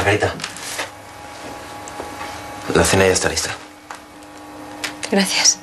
Margarita. La cena ya está lista. Gracias.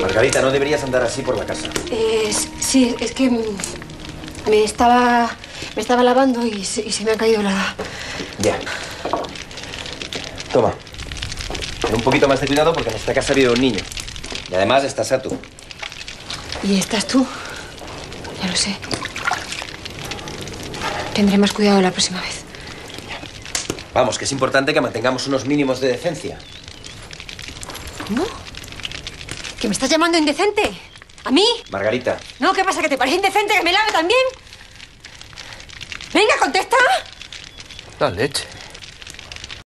Margarita, no deberías andar así por la casa. Eh, sí, es que me estaba, me estaba lavando y se, y se me ha caído la... Ya. Toma. Ten un poquito más de cuidado porque en esta casa vive un niño. Y además estás a tú. ¿Y estás tú? Ya lo sé. Tendré más cuidado la próxima vez. Vamos, que es importante que mantengamos unos mínimos de decencia. ¿Cómo? ¿Que me estás llamando indecente? ¿A mí? Margarita, No, ¿qué pasa? ¿Que te parece indecente que me lave también? Venga, contesta. La leche.